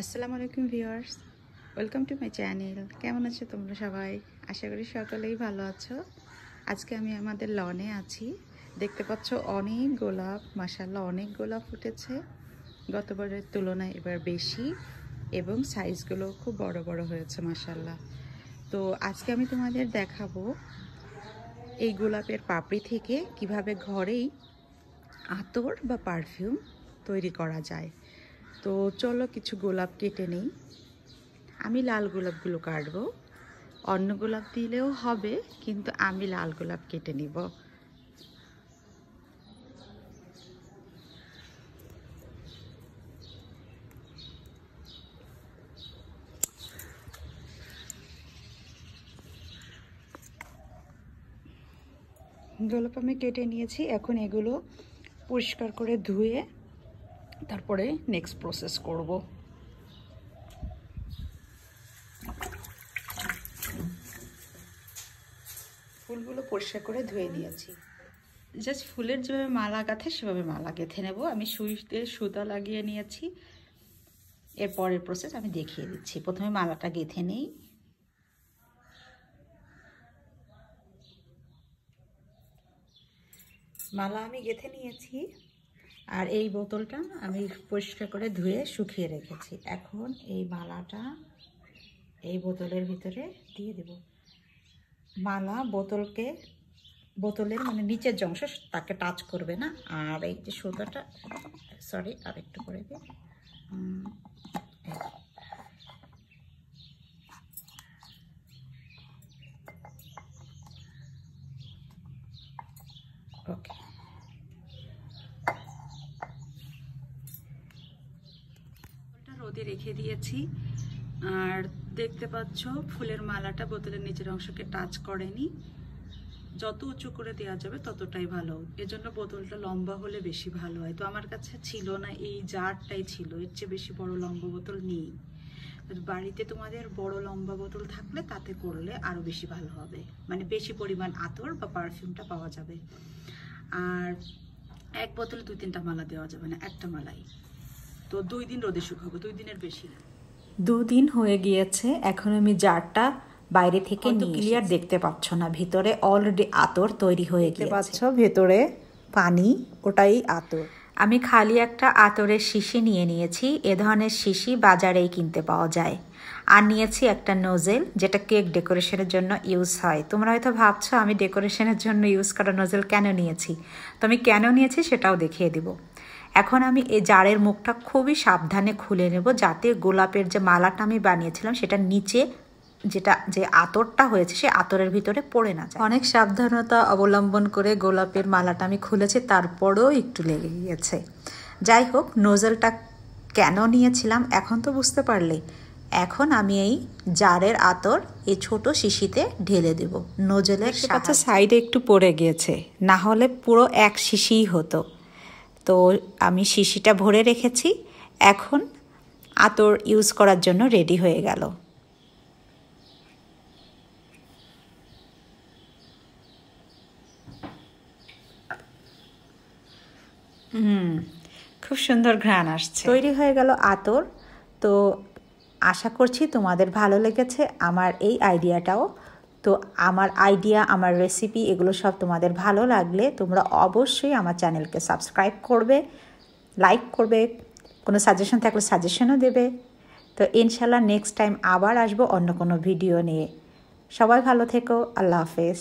আসসালামু আলাইকুম viewers, welcome to my channel. কেমন আছো তোমরা সবাই? আশা করি সকলেই ভালো আছো। আজকে আমি আমাদের লনে আছি। দেখতে পাচ্ছ অনেক গোলাপ মাসাল্লাহ অনেক গোলাপ ফুটেছে। গতবারের তুলনায় এবার বেশি এবং সাইজগুলো খুব বড় বড় হয়েছে মাসাল্লাহ তো আজকে আমি তোমাদের দেখাবো এই গোলাপের পাপড়ি থেকে কীভাবে ঘরেই আতর বা পারফিউম তৈরি করা যায়। তো চলো কিছু গোলাপ কেটে নেই। আমি লাল গোলাপগুলো কাটবো। অন্য গোলাপ দিলেও হবে, কিন্তু আমি লাল গোলাপ কেটে নিব। গোলাপ আমি কেটে নিয়েছি। এখন এগুলো পরিষ্কার করে ধুয়ে তারপরে নেক্সট প্রসেস করব। ফুলগুলো পরিষ্কার করে ধুয়ে নিয়েছি। জাস্ট ফুলের যেভাবে মালা গাঁথে সেভাবে মালা গেঁথে নেব। আমি সুইতে সুতা লাগিয়ে নিয়েছি। এর পরের প্রসেস আমি দেখিয়ে দিচ্ছি। প্রথমে মালাটা গেঁথে নেই। মালা আমি গেঁথে নিয়েছি। আর এই বোতলটা আমি পরিষ্কার করে ধুয়ে শুকিয়ে রেখেছি। এখন এই মালাটা এই বোতলের ভিতরে দিয়ে দেব। মালা বোতলকে, বোতলের মানে নিচের যে অংশ তাকে টাচ করবে না। আর এই যে সুতাটা সরি আর একটু করে দিই। ওকে রোদে রেখে দিয়েছি। আর দেখতে পাচ্ছ, ফুলের মালাটা বোতলের নিচের অংশকে টাচ করেনি। যত উঁচু করে দেওয়া যাবে ততটাই ভালো। এজন্য বোতলটা লম্বা হলে বেশি ভালো হয়। তো আমার কাছে ছিল না, এই জারটাই ছিল। এর চেয়ে বেশি বড় লম্বা বোতল নেই। বাড়িতে তোমাদের বড় লম্বা বোতল থাকলে তাতে করলে আরও বেশি ভালো হবে। মানে বেশি পরিমাণ আতর বা পারফিউমটা পাওয়া যাবে। আর এক বোতলে দুই তিনটা মালা দেওয়া যাবে না, একটা মালাই। তো দুই দিন রোদে শুকাবো দুই দিনের বেশি দুদিন হয়ে গিয়েছে এখন আমি জারটা বাইরে থেকে ক্লিয়ার দেখতে পাচ্ছ না ভিতরে অলরেডি আতর তৈরি হয়ে গিয়েছে। পাচ্ছ ভেতরে পানি ওটাই আতর। আমি খালি একটা আতরের শিশি নিয়ে নিয়েছি এ ধরনের শিশি বাজারেই কিনতে পাওয়া যায়। আর নিয়েছি একটা নোজেল যেটা কেক ডেকোরেশনের জন্য ইউজ হয়। তোমরা হয়তো ভাবছ আমি ডেকোরেশনের জন্য ইউজ করা নোজেল কেন নিয়েছি? তো আমি কেন নিয়েছি সেটাও দেখিয়ে দিব। এখন আমি এই জারের মুখটা খুবই সাবধানে খুলে নেব যাতে গোলাপের যে মালাটা আমি বানিয়েছিলাম সেটা নিচে যেটা যে আতরটা হয়েছে সে আতরের ভিতরে পড়ে না যায়। অনেক সাবধানতা অবলম্বন করে গোলাপের মালাটা আমি খুলেছি তারপরেও একটু লেগে গিয়েছে। যাই হোক নোজেলটা কেন নিয়েছিলাম এখন তো বুঝতে পারলে। এখন আমি এই জারের আতর এই ছোট শিশিতে ঢেলে দেব নোজেলের সাথে সাইডে একটু পড়ে গিয়েছে না হলে পুরো এক শিশিই হতো। তো আমি শিশিটা ভরে রেখেছি। এখন আতর ইউজ করার জন্য রেডি হয়ে গেল। হুম খুব সুন্দর ঘ্রাণ আসছে। তৈরি হয়ে গেল আতর। তো আশা করছি তোমাদের ভালো লেগেছে। আমার এই আইডিয়াটাও তো আমার আইডিয়া আমার রেসিপি এগুলো সব তোমাদের ভালো লাগলে তোমরা অবশ্যই আমার চ্যানেলকে সাবস্ক্রাইব করবে লাইক করবে, কোনো সাজেশন থাকলে সাজেশনও দেবে। তো ইনশাল্লাহ নেক্সট টাইম আবার আসব অন্য কোনো ভিডিও নিয়ে। সবাই ভালো থেকো, আল্লাহ হাফেজ।